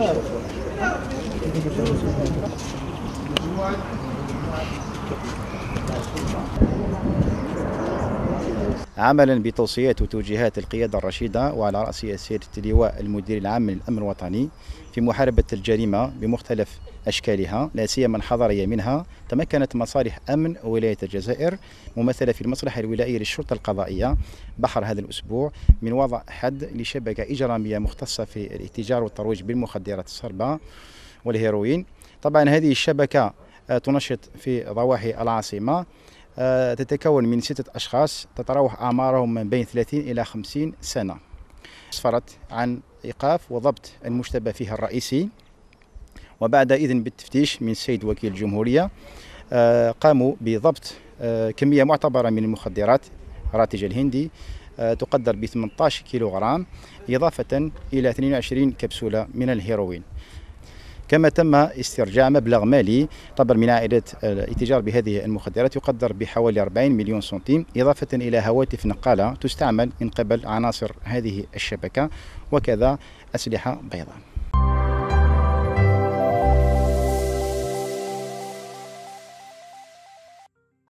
Ya. عملا بتوصيات وتوجيهات القيادة الرشيدة وعلى رأس سيادة اللواء المدير العام للأمن الوطني في محاربة الجريمة بمختلف أشكالها لا سيما الحضارية منها تمكنت مصالح أمن ولاية الجزائر ممثلة في المصلحة الولائية للشرطة القضائية. بحر هذا الأسبوع من وضع حد لشبكة إجرامية مختصة في الاتجار والترويج بالمخدرات الصلبة والهيروين. طبعا هذه الشبكة آه، تنشط في ضواحي العاصمة. تتكون من ستة أشخاص تتراوح أعمارهم من بين 30 إلى 50 سنة. أسفرت عن إيقاف وضبط المشتبه فيها الرئيسي وبعد إذن بالتفتيش من السيد وكيل الجمهورية آه، قاموا بضبط آه، كمية معتبرة من المخدرات راتج الهندي تقدر ب 18 كيلوغرام إضافة إلى 22 كبسولة من الهيروين. كما تم استرجاع مبلغ مالي طبعا من عائلة الاتجار بهذه المخدرات يقدر بحوالي 40 مليون سنتيم إضافة إلى هواتف نقالة تستعمل من قبل عناصر هذه الشبكة وكذا أسلحة بيضاء.